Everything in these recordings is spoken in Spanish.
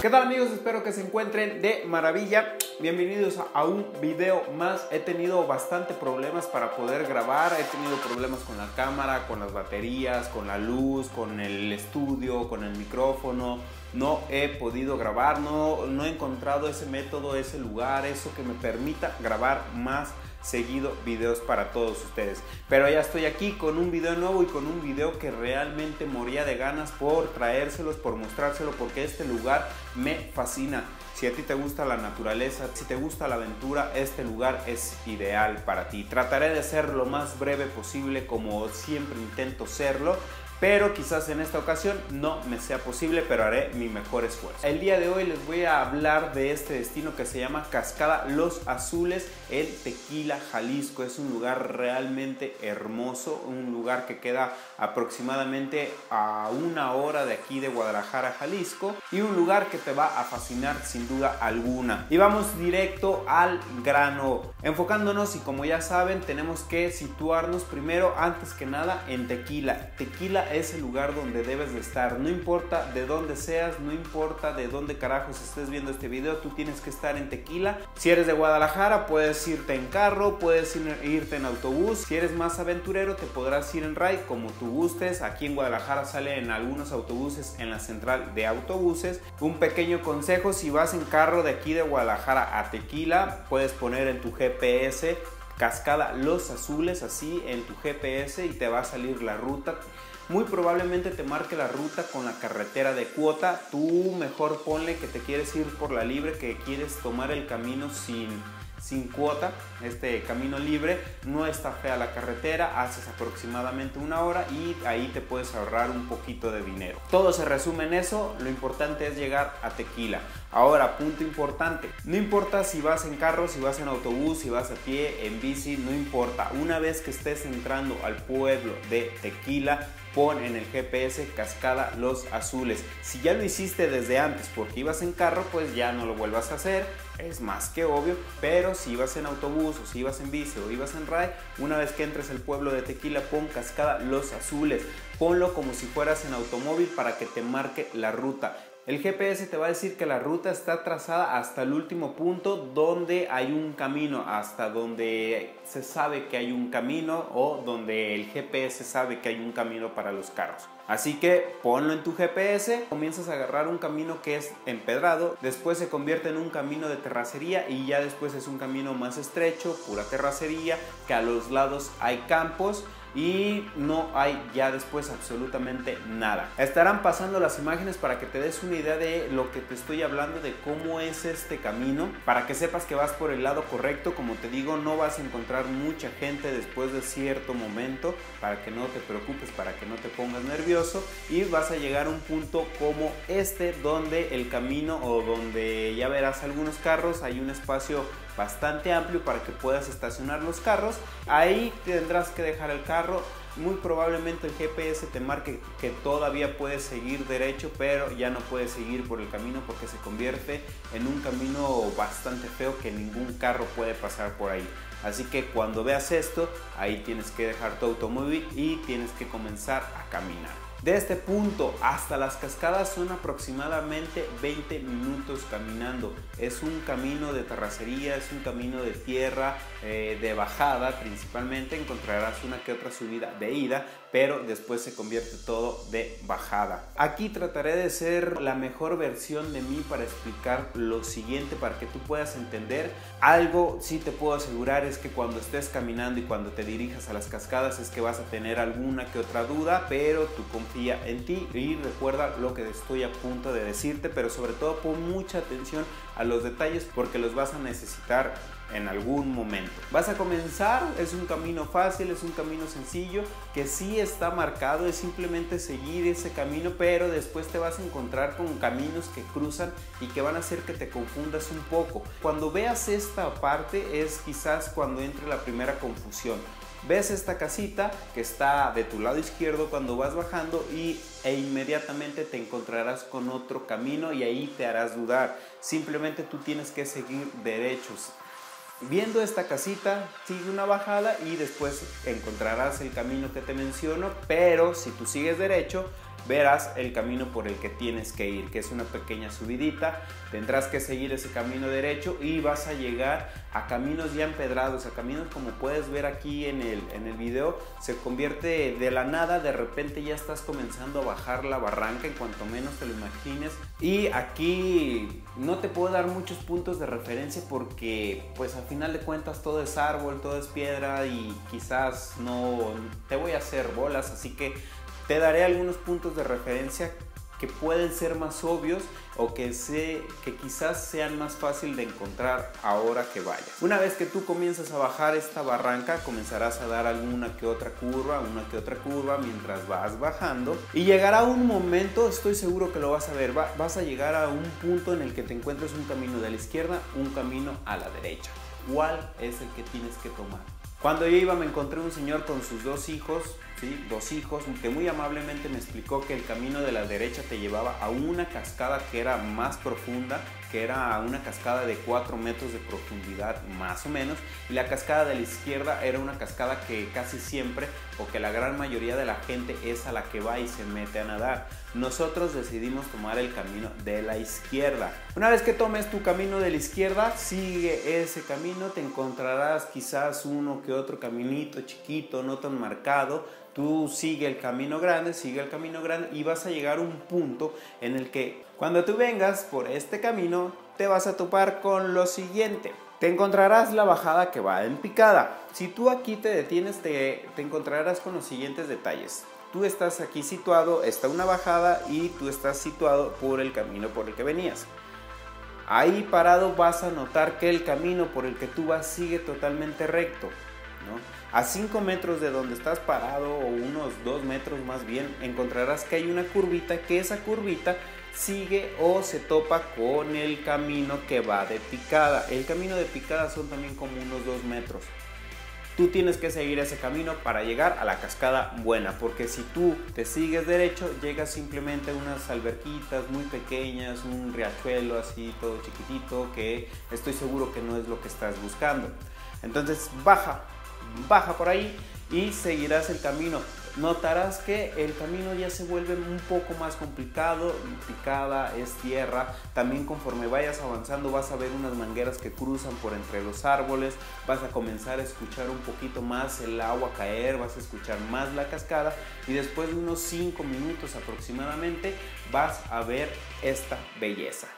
¿Qué tal amigos? Espero que se encuentren de maravilla. Bienvenidos a un video más. He tenido bastante problemas para poder grabar. He tenido problemas con la cámara, con las baterías, con la luz, con el estudio, con el micrófono. No he podido grabar, no, no he encontrado ese método, ese lugar, eso que me permita grabar más seguido videos para todos ustedes. Pero ya estoy aquí con un video nuevo y con un video que realmente moría de ganas por traérselos, por mostrárselo, porque este lugar me fascina. Si a ti te gusta la naturaleza, si te gusta la aventura, este lugar es ideal para ti. Trataré de ser lo más breve posible como siempre intento serlo pero quizás en esta ocasión no me sea posible, pero haré mi mejor esfuerzo. El día de hoy les voy a hablar de este destino que se llama Cascada Los Azules en Tequila, Jalisco. Es un lugar realmente hermoso, un lugar que queda aproximadamente a una hora de aquí de Guadalajara, Jalisco, y un lugar que te va a fascinar sin duda alguna. Y vamos directo al grano, enfocándonos y como ya saben tenemos que situarnos primero antes que nada en Tequila. Tequila es el lugar donde debes de estar. No importa de dónde seas, no importa de dónde carajos estés viendo este video, tú tienes que estar en Tequila. Si eres de Guadalajara, puedes irte en carro, puedes irte en autobús. Si eres más aventurero, te podrás ir en ride como tú gustes. Aquí en Guadalajara sale en algunos autobuses en la central de autobuses. Un pequeño consejo, si vas en carro de aquí de Guadalajara a Tequila, puedes poner en tu GPS cascada Los Azules así en tu GPS y te va a salir la ruta muy probablemente te marque la ruta con la carretera de cuota. Tú mejor ponle que te quieres ir por la libre, que quieres tomar el camino sin, sin cuota, este camino libre. No está fea la carretera, haces aproximadamente una hora y ahí te puedes ahorrar un poquito de dinero. Todo se resume en eso, lo importante es llegar a Tequila. Ahora, punto importante, no importa si vas en carro, si vas en autobús, si vas a pie, en bici, no importa. Una vez que estés entrando al pueblo de Tequila, pon en el GPS Cascada Los Azules. Si ya lo hiciste desde antes porque ibas en carro, pues ya no lo vuelvas a hacer, es más que obvio, pero si ibas en autobús o si ibas en bici o ibas en ride, una vez que entres al pueblo de Tequila, pon Cascada Los Azules. Ponlo como si fueras en automóvil para que te marque la ruta. El GPS te va a decir que la ruta está trazada hasta el último punto donde hay un camino, hasta donde se sabe que hay un camino o donde el GPS sabe que hay un camino para los carros. Así que ponlo en tu GPS, comienzas a agarrar un camino que es empedrado, después se convierte en un camino de terracería y ya después es un camino más estrecho, pura terracería, que a los lados hay campos y no hay ya después absolutamente nada. Estarán pasando las imágenes para que te des una idea de lo que te estoy hablando, de cómo es este camino, para que sepas que vas por el lado correcto. Como te digo, no vas a encontrar mucha gente después de cierto momento, para que no te preocupes, para que no te pongas nervioso y vas a llegar a un punto como este donde el camino o donde ya verás algunos carros, hay un espacio bastante amplio para que puedas estacionar los carros. Ahí tendrás que dejar el carro. Muy probablemente el GPS te marque que todavía puedes seguir derecho, pero ya no puedes seguir por el camino porque se convierte en un camino bastante feo que ningún carro puede pasar por ahí. Así que cuando veas esto, ahí tienes que dejar tu automóvil y tienes que comenzar a caminar. De este punto hasta las cascadas son aproximadamente 20 minutos caminando. Es un camino de terracería, es un camino de tierra, eh, de bajada principalmente. Encontrarás una que otra subida de ida, pero después se convierte todo de bajada. Aquí trataré de ser la mejor versión de mí para explicar lo siguiente para que tú puedas entender. Algo sí te puedo asegurar es que cuando estés caminando y cuando te dirijas a las cascadas es que vas a tener alguna que otra duda, pero tú en ti y recuerda lo que estoy a punto de decirte, pero sobre todo pon mucha atención a los detalles porque los vas a necesitar en algún momento. Vas a comenzar, es un camino fácil, es un camino sencillo, que sí está marcado, es simplemente seguir ese camino, pero después te vas a encontrar con caminos que cruzan y que van a hacer que te confundas un poco. Cuando veas esta parte es quizás cuando entre la primera confusión. Ves esta casita que está de tu lado izquierdo cuando vas bajando y, e inmediatamente te encontrarás con otro camino y ahí te harás dudar. Simplemente tú tienes que seguir derechos Viendo esta casita, sigue una bajada y después encontrarás el camino que te menciono, pero si tú sigues derecho, verás el camino por el que tienes que ir, que es una pequeña subidita. Tendrás que seguir ese camino derecho y vas a llegar a caminos ya empedrados, a caminos como puedes ver aquí en el, en el video, se convierte de la nada, de repente ya estás comenzando a bajar la barranca en cuanto menos te lo imagines. Y aquí no te puedo dar muchos puntos de referencia porque pues al final de cuentas todo es árbol, todo es piedra y quizás no te voy a hacer bolas, así que te daré algunos puntos de referencia que pueden ser más obvios o que, sé, que quizás sean más fácil de encontrar ahora que vayas. Una vez que tú comienzas a bajar esta barranca, comenzarás a dar alguna que otra curva, una que otra curva mientras vas bajando y llegará un momento, estoy seguro que lo vas a ver, vas a llegar a un punto en el que te encuentres un camino de la izquierda, un camino a la derecha. ¿Cuál es el que tienes que tomar? Cuando yo iba me encontré un señor con sus dos hijos, dos hijos, que muy amablemente me explicó que el camino de la derecha te llevaba a una cascada que era más profunda, que era una cascada de 4 metros de profundidad más o menos, y la cascada de la izquierda era una cascada que casi siempre, o que la gran mayoría de la gente es a la que va y se mete a nadar. Nosotros decidimos tomar el camino de la izquierda. Una vez que tomes tu camino de la izquierda, sigue ese camino, te encontrarás quizás uno que otro caminito chiquito, no tan marcado, Tú sigue el camino grande, sigue el camino grande y vas a llegar a un punto en el que cuando tú vengas por este camino te vas a topar con lo siguiente. Te encontrarás la bajada que va en picada. Si tú aquí te detienes te, te encontrarás con los siguientes detalles. Tú estás aquí situado, está una bajada y tú estás situado por el camino por el que venías. Ahí parado vas a notar que el camino por el que tú vas sigue totalmente recto. A 5 metros de donde estás parado o unos 2 metros más bien, encontrarás que hay una curvita, que esa curvita sigue o se topa con el camino que va de picada. El camino de picada son también como unos 2 metros. Tú tienes que seguir ese camino para llegar a la cascada buena, porque si tú te sigues derecho, llegas simplemente a unas alberquitas muy pequeñas, un riachuelo así todo chiquitito, que estoy seguro que no es lo que estás buscando. Entonces baja, baja por ahí y seguirás el camino. Notarás que el camino ya se vuelve un poco más complicado, picada, es tierra. También conforme vayas avanzando vas a ver unas mangueras que cruzan por entre los árboles, vas a comenzar a escuchar un poquito más el agua caer, vas a escuchar más la cascada y después de unos 5 minutos aproximadamente vas a ver esta belleza.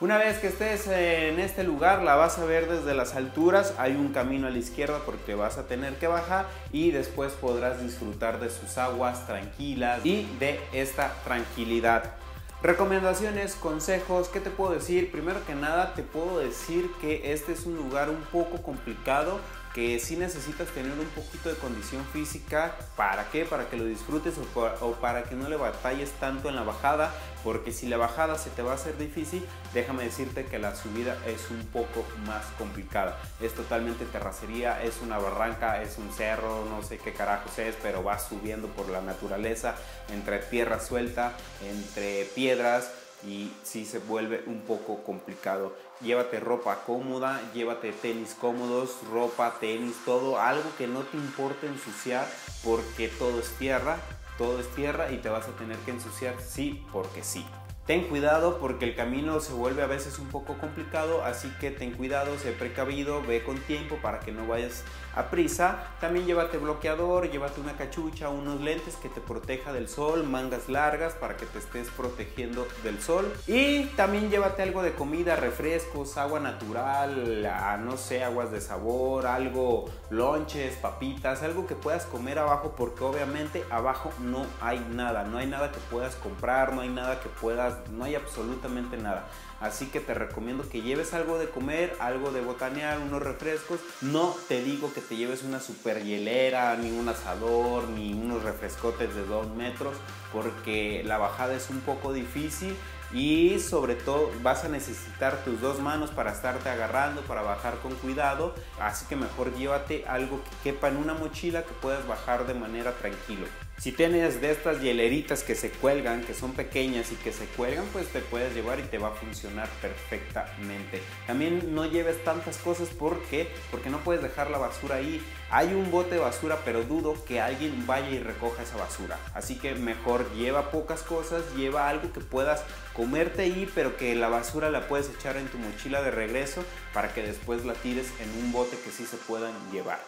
Una vez que estés en este lugar la vas a ver desde las alturas, hay un camino a la izquierda porque vas a tener que bajar y después podrás disfrutar de sus aguas tranquilas y de esta tranquilidad. Recomendaciones, consejos, ¿qué te puedo decir? Primero que nada te puedo decir que este es un lugar un poco complicado que sí necesitas tener un poquito de condición física. ¿Para qué? Para que lo disfrutes o para, que no le batalles tanto en la bajada. Porque si la bajada se te va a hacer difícil, déjame decirte que la subida es un poco más complicada. Es totalmente terracería, es una barranca, es un cerro, no sé qué carajos es, pero vas subiendo por la naturaleza, entre tierra suelta, entre piedras y sí se vuelve un poco complicado. Llévate ropa cómoda, llévate tenis cómodos, ropa, tenis, todo, algo que no te importe ensuciar porque todo es tierra, todo es tierra y te vas a tener que ensuciar sí porque sí. Ten cuidado porque el camino se vuelve a veces un poco complicado, así que ten cuidado, sé precavido, ve con tiempo para que no vayas a prisa. También llévate bloqueador, llévate una cachucha, unos lentes que te proteja del sol, mangas largas para que te estés protegiendo del sol. Y también llévate algo de comida, refrescos, agua natural, no sé, aguas de sabor, algo, lonches, papitas, algo que puedas comer abajo porque obviamente abajo no hay nada, no hay nada que puedas comprar, no hay nada que puedas no hay absolutamente nada. Así que te recomiendo que lleves algo de comer, algo de botanear, unos refrescos. No te digo que te lleves una super hielera, ni un asador, ni unos refrescotes de 2 metros, porque la bajada es un poco difícil y sobre todo vas a necesitar tus dos manos para estarte agarrando, para bajar con cuidado, así que mejor llévate algo que quepa en una mochila que puedas bajar de manera tranquila. Si tienes de estas hieleritas que se cuelgan, que son pequeñas y que se cuelgan, pues te puedes llevar y te va a funcionar perfectamente. También no lleves tantas cosas porque porque no puedes dejar la basura ahí. Hay un bote de basura, pero dudo que alguien vaya y recoja esa basura. Así que mejor lleva pocas cosas, lleva algo que puedas comerte ahí, pero que la basura la puedes echar en tu mochila de regreso para que después la tires en un bote que sí se puedan llevar.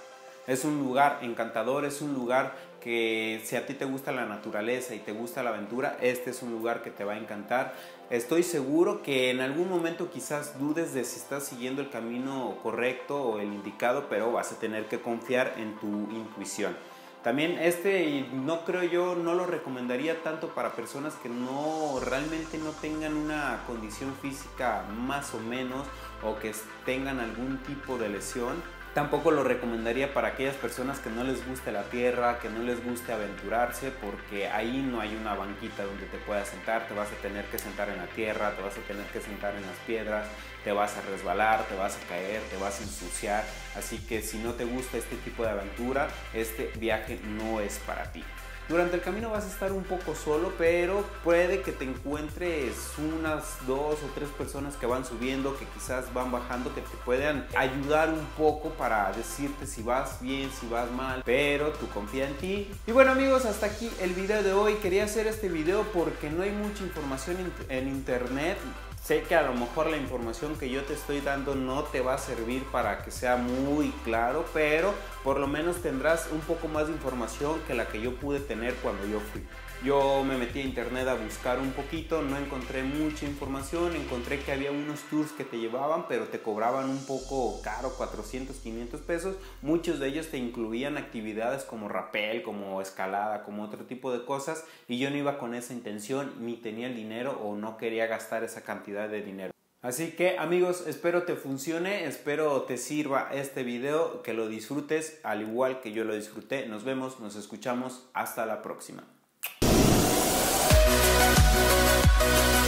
Es un lugar encantador, es un lugar que si a ti te gusta la naturaleza y te gusta la aventura, este es un lugar que te va a encantar. Estoy seguro que en algún momento quizás dudes de si estás siguiendo el camino correcto o el indicado, pero vas a tener que confiar en tu intuición. También este, no creo yo, no lo recomendaría tanto para personas que no realmente no tengan una condición física más o menos o que tengan algún tipo de lesión Tampoco lo recomendaría para aquellas personas que no les guste la tierra, que no les guste aventurarse, porque ahí no hay una banquita donde te puedas sentar, te vas a tener que sentar en la tierra, te vas a tener que sentar en las piedras, te vas a resbalar, te vas a caer, te vas a ensuciar. Así que si no te gusta este tipo de aventura, este viaje no es para ti. Durante el camino vas a estar un poco solo, pero puede que te encuentres unas dos o tres personas que van subiendo, que quizás van bajando, que te puedan ayudar un poco para decirte si vas bien, si vas mal, pero tú confía en ti. Y bueno amigos, hasta aquí el video de hoy. Quería hacer este video porque no hay mucha información en internet. Sé que a lo mejor la información que yo te estoy dando no te va a servir para que sea muy claro, pero por lo menos tendrás un poco más de información que la que yo pude tener cuando yo fui. Yo me metí a internet a buscar un poquito, no encontré mucha información, encontré que había unos tours que te llevaban, pero te cobraban un poco caro, 400, 500 pesos. Muchos de ellos te incluían actividades como rapel, como escalada, como otro tipo de cosas, y yo no iba con esa intención, ni tenía el dinero o no quería gastar esa cantidad de dinero. Así que amigos, espero te funcione, espero te sirva este video, que lo disfrutes al igual que yo lo disfruté. Nos vemos, nos escuchamos, hasta la próxima. Bye.